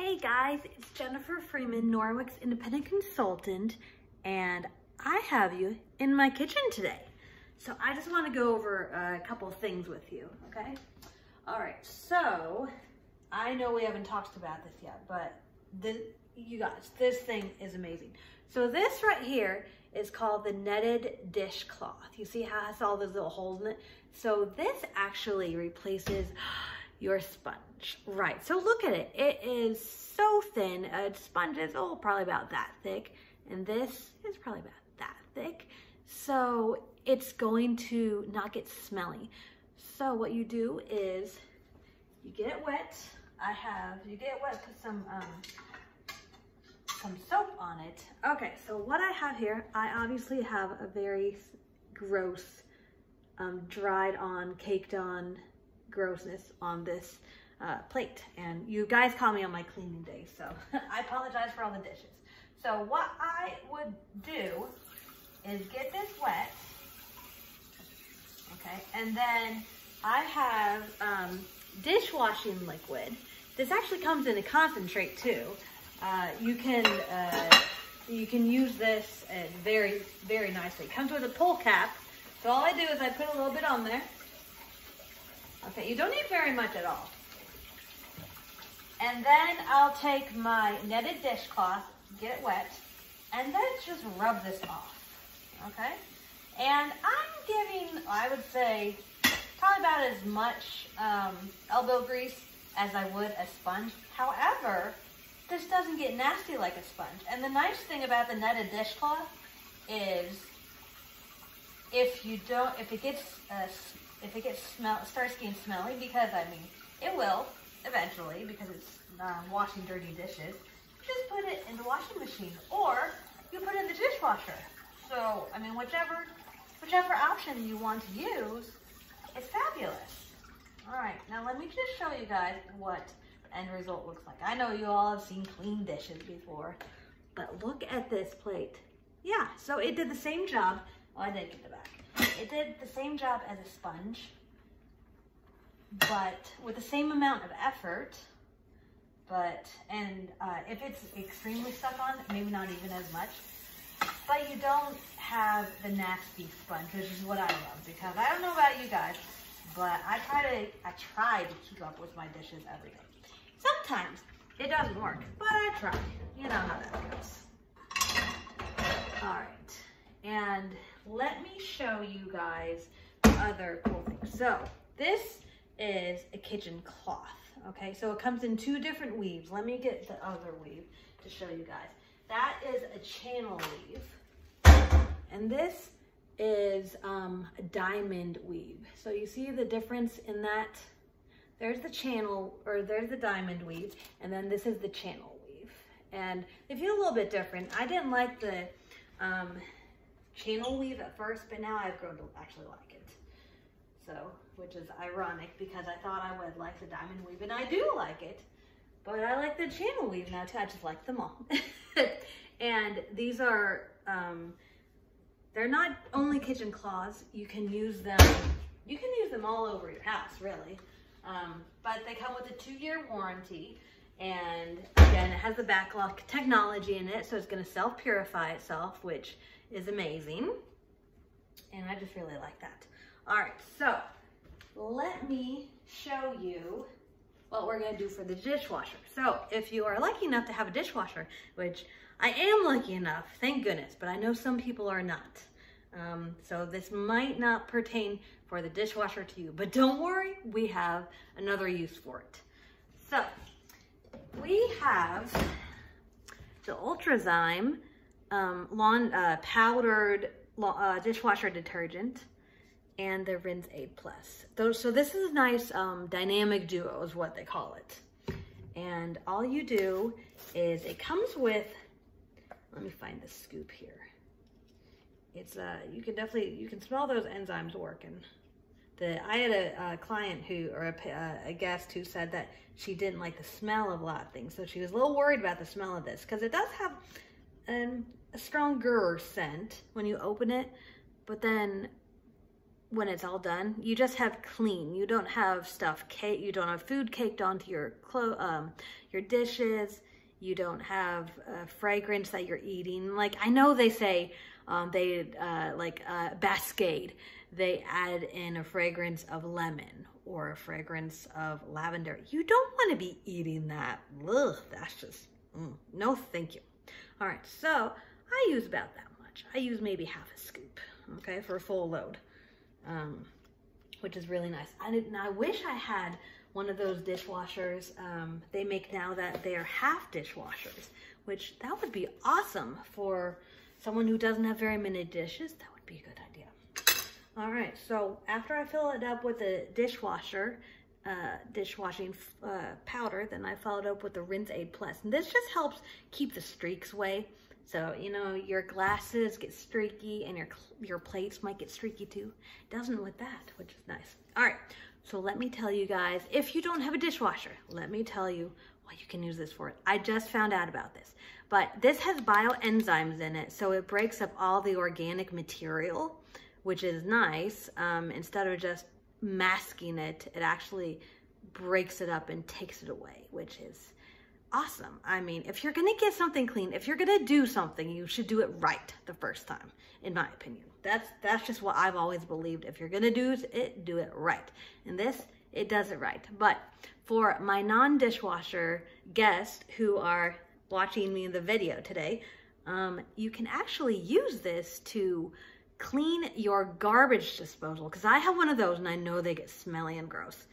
Hey guys, it's Jennifer Freeman, Norwex independent consultant, and I have you in my kitchen today. So I just want to go over a couple things with you, okay? All right, so I know we haven't talked about this yet, but this, you guys, this thing is amazing. So this right here is called the netted dishcloth. You see how it has all those little holes in it? So this actually replaces your sponge. Right, so look at it. It is so thin. A sponge is, oh, probably about that thick. And this is probably about that thick. So it's going to not get smelly. So what you do is you get it wet. I have, you get it wet, put some, um, some soap on it. Okay, so what I have here, I obviously have a very gross, um, dried on, caked on grossness on this uh, plate. And you guys call me on my cleaning day, so I apologize for all the dishes. So what I would do is get this wet, okay, and then I have um, dishwashing liquid. This actually comes in a concentrate too. Uh, you can uh, you can use this very very nicely. It comes with a pull cap. So all I do is I put a little bit on there. Okay, you don't need very much at all. And then I'll take my netted dishcloth, get it wet, and then just rub this off, okay? And I'm giving, I would say, probably about as much um, elbow grease as I would a sponge. However, this doesn't get nasty like a sponge. And the nice thing about the netted dishcloth is if you don't, if it gets, uh, if it gets smell, starts getting smelly, because I mean, it will eventually because it's um, washing dirty dishes, just put it in the washing machine or you put it in the dishwasher. So, I mean, whichever, whichever option you want to use, it's fabulous. All right, now let me just show you guys what the end result looks like. I know you all have seen clean dishes before, but look at this plate. Yeah, so it did the same job. Oh, I didn't get the back. It did the same job as a sponge, but with the same amount of effort, but, and uh, if it's extremely stuck on, maybe not even as much, but you don't have the nasty sponge, which is what I love, because I don't know about you guys, but I try to, I try to keep up with my dishes every day. Sometimes it doesn't work, but I try. You know how that goes. All right, and let me show you guys other cool things. So this is a kitchen cloth. Okay, so it comes in two different weaves. Let me get the other weave to show you guys. That is a channel weave. And this is um, a diamond weave. So you see the difference in that? There's the channel, or there's the diamond weave, and then this is the channel weave. And they feel a little bit different. I didn't like the um, channel weave at first, but now I've grown to actually like it. So, which is ironic because I thought I would like the diamond weave, and I do like it. But I like the channel weave now too. I just like them all. and these are, um, they're not only kitchen cloths. You can use them, you can use them all over your house, really. Um, but they come with a two-year warranty. And again, it has the BacLock technology in it, so it's gonna self-purify itself, which is amazing. And I just really like that. All right, so let me show you what we're gonna do for the dishwasher. So if you are lucky enough to have a dishwasher, which I am lucky enough, thank goodness, but I know some people are not. Um, so this might not pertain for the dishwasher to you, but don't worry, we have another use for it. So we have the Ultrazyme um, lawn uh, powdered uh, dishwasher detergent and the Rinse A+. Plus. So this is a nice um, dynamic duo is what they call it. And all you do is it comes with, let me find the scoop here. It's, uh, you can definitely, you can smell those enzymes working. The, I had a, a client who, or a, a guest who said that she didn't like the smell of a lot of things. So she was a little worried about the smell of this because it does have um, a stronger scent when you open it, but then when it's all done, you just have clean. You don't have stuff cake. You don't have food caked onto your clo um, your dishes. You don't have uh, fragrance that you're eating. Like I know they say um, they uh, like uh, Cascade. They add in a fragrance of lemon or a fragrance of lavender. You don't want to be eating that. Ugh, that's just mm, no, thank you. All right, so I use about that much. I use maybe half a scoop, okay, for a full load um, which is really nice. I, didn't, I wish I had one of those dishwashers um, they make now that they are half dishwashers, which that would be awesome for someone who doesn't have very many dishes. That would be a good idea. All right, so after I fill it up with the dishwasher, uh, dishwashing uh, powder, then I followed up with the Rinse Aid Plus. And this just helps keep the streaks away. So, you know, your glasses get streaky and your, your plates might get streaky too. Doesn't with that, which is nice. All right, so let me tell you guys, if you don't have a dishwasher, let me tell you what you can use this for. I just found out about this, but this has bioenzymes in it, so it breaks up all the organic material, which is nice. Um, instead of just masking it, it actually breaks it up and takes it away, which is awesome. I mean, if you're gonna get something clean, if you're gonna do something, you should do it right the first time, in my opinion. That's that's just what I've always believed. If you're gonna do it, do it right. And this, it does it right. But for my non-dishwasher guests who are watching me in the video today, um, you can actually use this to clean your garbage disposal because I have one of those and I know they get smelly and gross.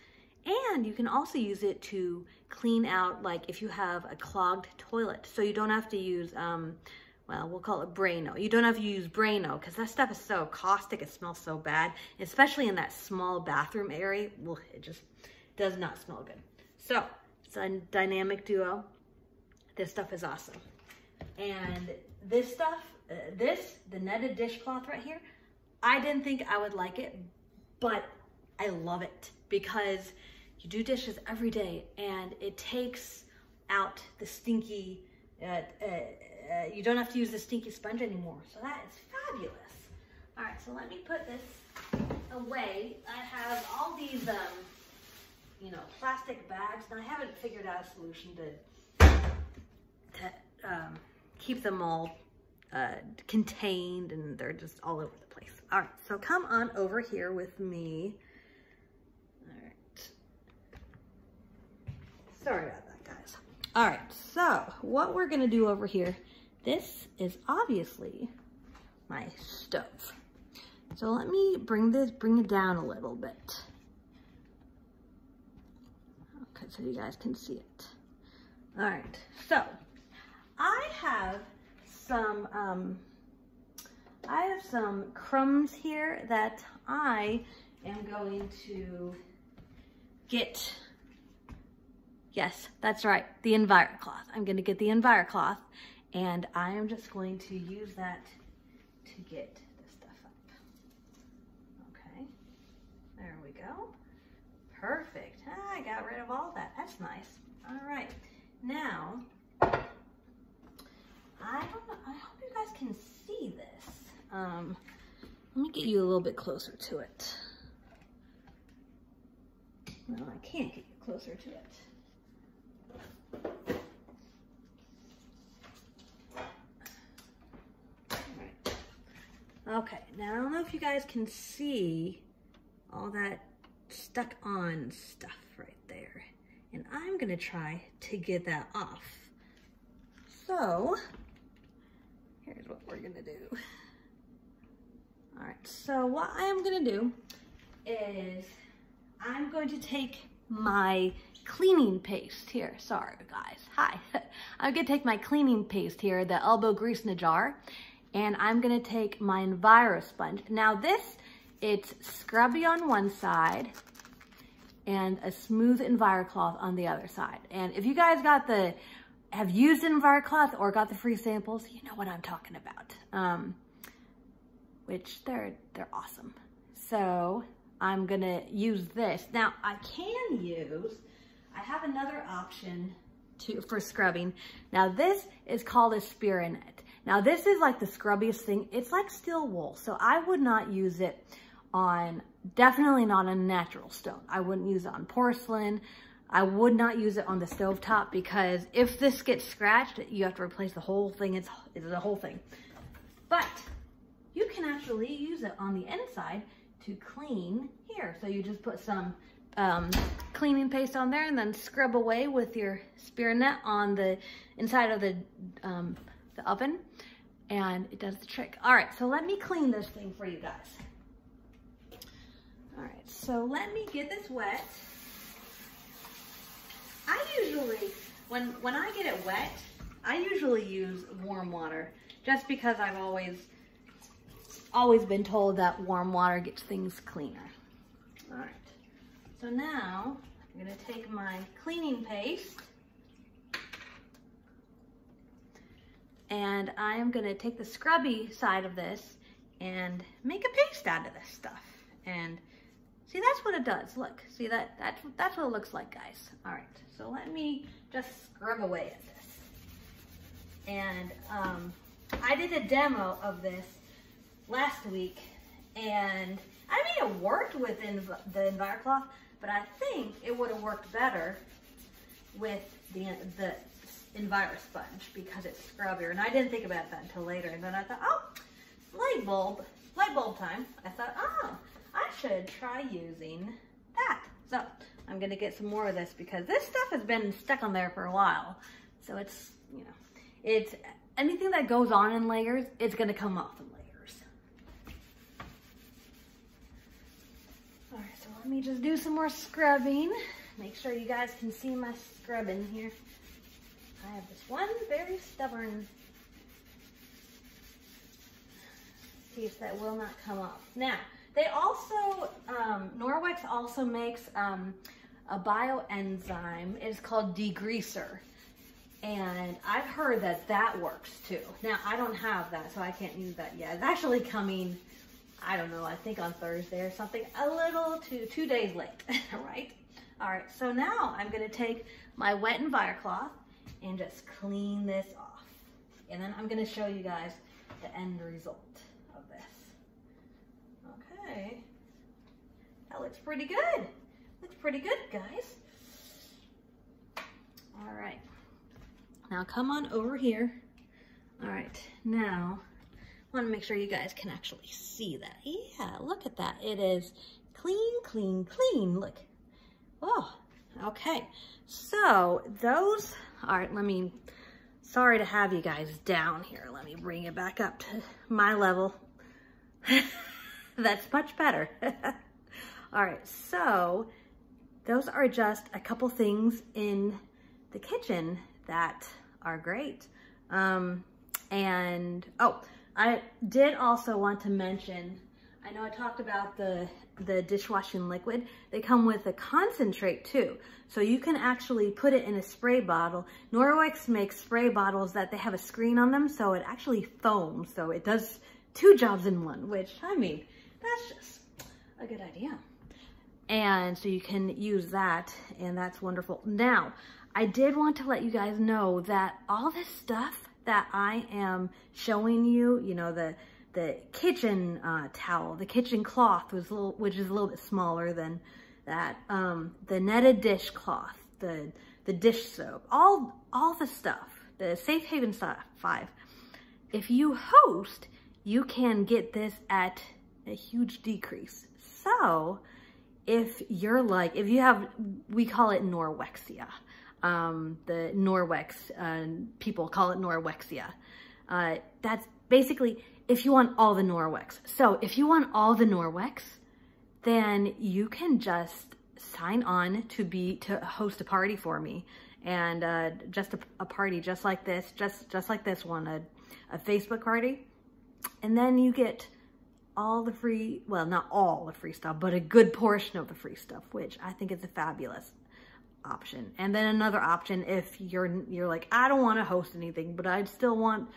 And you can also use it to clean out, like if you have a clogged toilet. So you don't have to use, um, well, we'll call it Drano. You don't have to use Drano because that stuff is so caustic. It smells so bad, especially in that small bathroom area. Well, it just does not smell good. So it's a dynamic duo. This stuff is awesome. And this stuff, uh, this, the netted dishcloth right here, I didn't think I would like it, but I love it because you do dishes every day and it takes out the stinky, uh, uh, uh, you don't have to use the stinky sponge anymore. So that is fabulous. All right, so let me put this away. I have all these, um, you know, plastic bags, and I haven't figured out a solution to, to um, keep them all uh, contained, and they're just all over the place. All right, so come on over here with me. Sorry about that, guys. All right, so what we're gonna do over here, this is obviously my stove. So let me bring this, bring it down a little bit. Okay, so you guys can see it. All right, so I have some, um, I have some crumbs here that I am going to get Yes, that's right, the EnviroCloth. I'm gonna get the EnviroCloth and I am just going to use that to get the stuff up. Okay, there we go. Perfect, ah, I got rid of all that, that's nice. All right, now, I don't I hope you guys can see this. Um, let me get you a little bit closer to it. No, I can't get you closer to it. Okay, now I don't know if you guys can see all that stuck on stuff right there. And I'm gonna try to get that off. So, here's what we're gonna do. All right, so what I am gonna do is I'm going to take my cleaning paste here. Sorry, guys. Hi. I'm going to take my cleaning paste here, the elbow grease in a jar, and I'm going to take my Enviro sponge. Now this, it's scrubby on one side and a smooth EnviroCloth on the other side. And if you guys got the, have used EnviroCloth or got the free samples, you know what I'm talking about. Um, which they're, they're awesome. So I'm gonna use this. Now I can use I have another option to, for scrubbing. Now this is called a Spirinett. Now this is like the scrubbiest thing. It's like steel wool, so I would not use it on, definitely not a natural stone. I wouldn't use it on porcelain. I would not use it on the stove top because if this gets scratched, you have to replace the whole thing. It's, it's the whole thing. But you can actually use it on the inside to clean here. So you just put some um, cleaning paste on there and then scrub away with your Spirinett on the inside of the, um, the oven and it does the trick. All right, so let me clean this thing for you guys. All right, so let me get this wet. I usually, when, when I get it wet, I usually use warm water just because I've always, always been told that warm water gets things cleaner. All right, so now I'm gonna take my cleaning paste and I am gonna take the scrubby side of this and make a paste out of this stuff. And see, that's what it does. Look, see that, that's, that's what it looks like, guys. All right, so let me just scrub away at this. And um, I did a demo of this last week and I mean, it worked with the EnviroCloth, but I think it would have worked better with the, the EnviroSponge because it's scrubbier. And I didn't think about that until later. And then I thought, oh, light bulb, light bulb time. I thought, oh, I should try using that. So I'm gonna get some more of this because this stuff has been stuck on there for a while. So it's, you know, it's anything that goes on in layers, it's gonna come off in layers. All right, so let me just do some more scrubbing. Make sure you guys can see my scrubbing here. I have this one very stubborn piece that will not come off. Now, they also, um, Norwex also makes um, a bioenzyme. It's called degreaser. And I've heard that that works too. Now, I don't have that, so I can't use that yet. It's actually coming, I don't know, I think on Thursday or something, a little too, two days late, right? All right, so now I'm gonna take my wet EnviroCloth and just clean this off. And then I'm gonna show you guys the end result of this. Okay, that looks pretty good. Looks pretty good, guys. All right, now come on over here. All right, now wanna make sure you guys can actually see that. Yeah, look at that. It is clean, clean, clean. Look. Oh, okay. So those right, let me, sorry to have you guys down here. Let me bring it back up to my level. That's much better. All right, so those are just a couple things in the kitchen that are great. Um, and, oh, I did also want to mention, I know I talked about the the dishwashing liquid, they come with a concentrate too. So you can actually put it in a spray bottle. Norwex makes spray bottles that they have a screen on them, so it actually foams. So it does two jobs in one, which, I mean, that's just a good idea. And so you can use that, and that's wonderful. Now, I did want to let you guys know that all this stuff that I am showing you, you know, the the kitchen uh, towel, the kitchen cloth, was little, which is a little bit smaller than that, um, the netted dish cloth, the the dish soap, all all the stuff, the Safe Haven stuff, five. If you host, you can get this at a huge decrease. So if you're like, if you have, we call it Norwexia. Um, the Norwex, uh, people call it Norwexia. Uh, that's basically, if you want all the Norwex. So if you want all the Norwex, then you can just sign on to be, to host a party for me. And uh, just a, a, party just like this, just, just like this one, a, a Facebook party. And then you get all the free, well, not all the free stuff, but a good portion of the free stuff, which I think is fabulous option. And then another option, if you're, you're like, I don't want to host anything, but I still want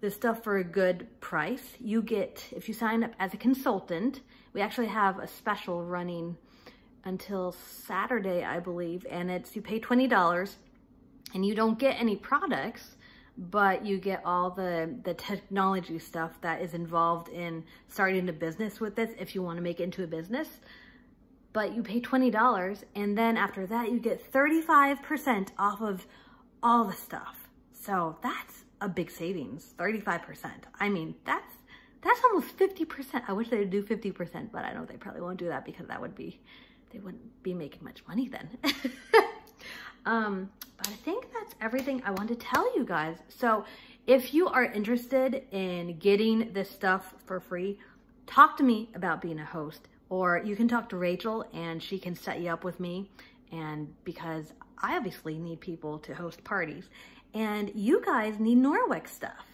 this stuff for a good price. You get, if you sign up as a consultant, we actually have a special running until Saturday, I believe, and it's, you pay $20 and you don't get any products, but you get all the, the technology stuff that is involved in starting a business with this if you want to make it into a business. But you pay $20 and then after that you get 35% off of all the stuff. So that's a big savings, 35%. I mean, that's that's almost 50%. I wish they'd do 50%, but I know they probably won't do that because that would be, they wouldn't be making much money then. um, but I think that's everything I want to tell you guys. So if you are interested in getting this stuff for free, talk to me about being a host or you can talk to Rachel and she can set you up with me. And because I obviously need people to host parties and you guys need Norwex stuff.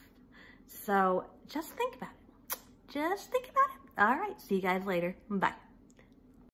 So just think about it. Just think about it. All right. See you guys later. Bye.